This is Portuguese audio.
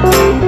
Música